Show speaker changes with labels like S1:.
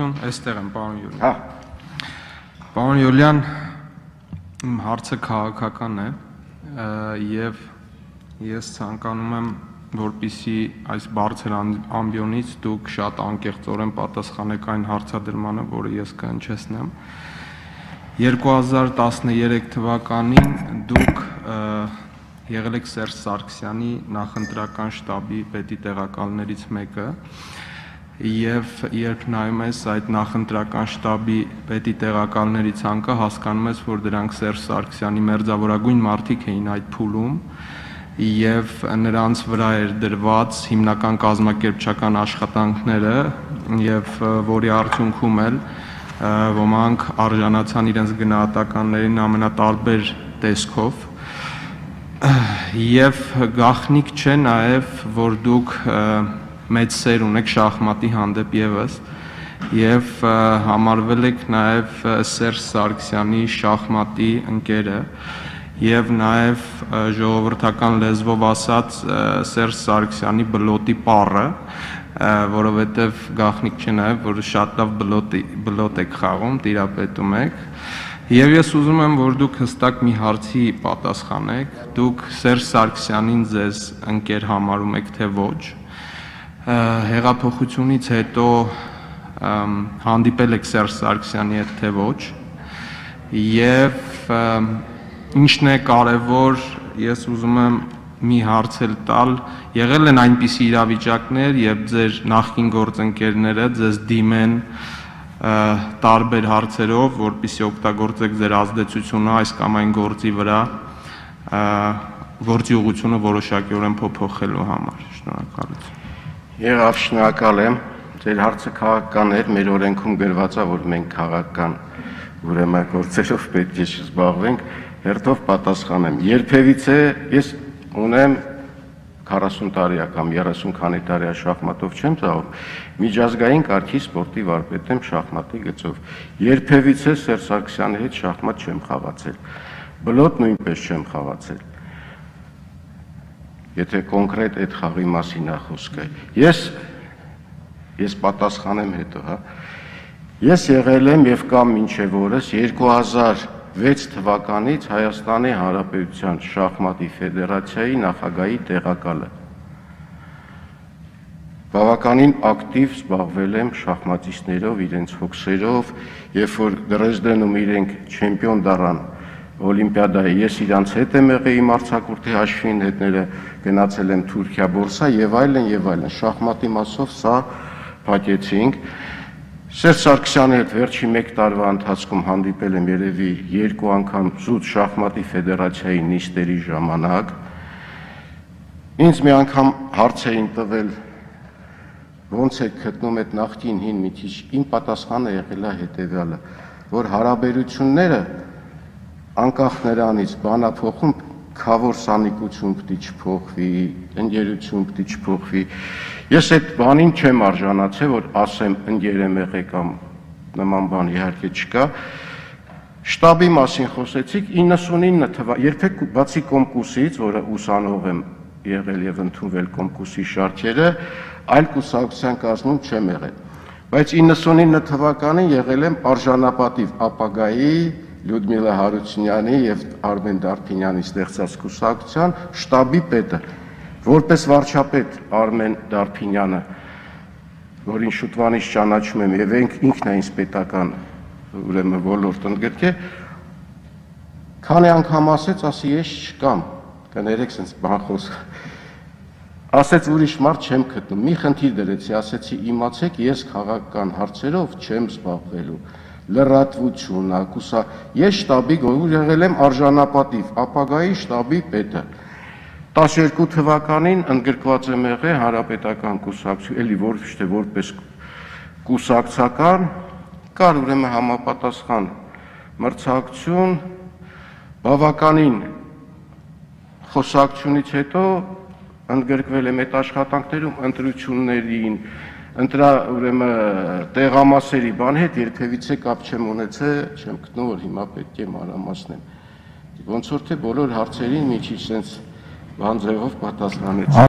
S1: Շնորհակալություն, այստեղ եմ, պարոն Յուլյան։
S2: Հա,
S1: Պարոն Յուլյան, իմ հարցը քաղաքական է եւ ես ցանկանում եմ որպիսի այս բարձր ամ- ամբիոնից դուք շատ անկեղծորեն պատասխանեք այն հարցադրմանը, որը ես կհնչեցնեմ։ 2013 թվականին դուք եղել եք Սերժ Սարգսյանի նախընտրական շտաբի պետի տեղակալներից մեկը եւ երբ նայում ես այդ նախընտրական շտաբի պետի տեղակալների ցանկը հասկանում ես որ դրանք Սերժ Սարգսյանի մերձավորագույն մարդիկ էին այդ փուլում եւ նրանց վրա էր դրված հիմնական կազմակերպչական աշխատանքները եւ որի արդյունքում էլ ոմանք արժանացան իրենց գնահատականներին ամենատարբեր տեսքով Եվ գախնիկ չէ նաև, որ դուք ը, մեծ սեր ունեք շախմատի հանդեպ եւս եւ համարվել եք նաև ը, Սերժ Սարգսյանի շախմատի ընկերը եւ նաև ը, ժողովրդական լեզվով ասած Սերժ Սարգսյանի բլոտի պարը որովհետև գախնիկ չէ նաև որ շատ լավ բլոտի բլոտ եք խաղում, տիրապետում եք Եվ ես ուզում եմ, որ դուք հստակ մի հարցի պատասխանեք։ Դուք Սերժ Սարգսյանին ձեզ ընկեր համարում եք թե ոչ։ Հեղափոխությունից հետո հանդիպել եք Սերժ Սարգսյանի հետ թե ոչ։ ամ, ինչն է կարևոր, ես ուզում եմ մի հարց էլ տալ, եղել են այնպիսի իրավիճակներ, երբ ձեր նախկին գործընկերները ձեզ դիմեն տարբեր հարցերով, որpիսի օգտագործեք ձեր ազդեցությունը այս կամ այն գործի վրա, գործի ուղղությունը որոշակիորեն փոփոխելու համար։ Շնորհակալություն։
S2: եղավ շնորհակալ եմ։ Ձեր հարցը քաղաքական էր, մեր օրենքում գրված է, որ մենք քաղաքական ուրեմն գործերով պետք է զբաղվենք։ Հերթով պատասխանեմ։ Երբևիցե ես ունեմ 40 տարի կամ 30 քանի տարի շախմատով չեմ ծաղում։ Միջազգային կարգի սպորտի վարպետ եմ շախմատի գծով։ Երբևիցե Սերժ Սարգսյանի հետ շախմատ չեմ խաղացել։ Բլոտ նույնպես չեմ խաղացել։ Եթե կոնկրետ այդ խաղի մասին է խոսքը։ Ես ես պատասխանեմ հետո, հա։ Ես եղել եմ եւ կամ մինչեւ օրս 2006 թվականից Հայաստանի Հանրապետության շախմատի ֆեդերացիայի նախագահի տեղակալը։ Բավականին ակտիվ զբաղվել եմ շախմատիստներով, իրենց հոգսերով, երբ որ Դրեզդենում իրենք չեմպիոն դառան Օլիմպիադայի, ես իրանց հետ եմ եղել իմ արցակուրտի հաշվին հետները գնացել եմ Թուրքիա բորսա եւ այլն եւ այլն։ Շախմատի մասով սա փակեցինք։ Սերժ Սարգսյանի հետ վերջի 1 տարվա ընթացքում հանդիպել եմ երևի երկու անգամ զուտ շախմատի ֆեդերացիայի նիստերի ժամանակ։ Ինձ մի անգամ հարց էին տվել ոնց է գտնում այդ նախկին հին միթիչ իմ պատասխանը եղել է հետեւյալը որ հարաբերությունները անկախ նրանից բանափոխում խավոր սանիկություն պիտի չփոխվի, ընկերություն պիտի չփոխվի։ Ես այդ բանին չեմ արժանացել, որ ասեմ ընկեր եմ եղել կամ նման բան իհարկե չկա։ Շտաբի մասին խոսեցիք 99 թվա, երբեք բացի կոմկուսից, որը ուսանող եմ եղել եւ ընդունվել կոմկուսի շարքերը, այլ կուսակցության կազմում չեմ եղել։ Բայց 99 թվականին եղել եմ արժանապատիվ ապագայի Լյուդմիլա Հարությունյանի եւ Արմեն Դարփինյանի ստեղծած կուսակցության շտաբի պետը, որպես վարչապետ Արմեն Դարփինյանը, որին շուտվանից ճանաչում եմ եւ ինքն է ինձ պետական ուրեմն ոլորտ ընդգրկե, քանի անգամ ասեց, ասի ես չկամ, կներեք sense բան խոսք։ Ասեց ուրիշ մարդ չեմ գտնում։ Մի խնդիր դրեցի, ասեցի իմացեք, ես քաղաքական հարցերով չեմ զբաղվելու լրատվություն, ակուսա։ Ես շտաբի գոյ եղել եմ արժանապատիվ, ապագայի շտաբի պետը։ 12 թվականին ընդգրկված եմ եղել հանրապետական կուսակցություն, էլի ոչ թե որպես կուսակցական, կար ուրեմն համապատասխան մրցակցություն, բավականին խոսակցությունից հետո ընդգրկվել եմ այդ աշխատանքներում ընտրություններին, ընտրա ուրեմն տեղամասերի բան հետ երբևիցե կապ չեմ ունեցել, չեմ գտնում որ հիմա պետք է մանրամասնեմ։ Ոնց որ թե բոլոր հարցերին միջի sense բան ձևով պատասխանեցի։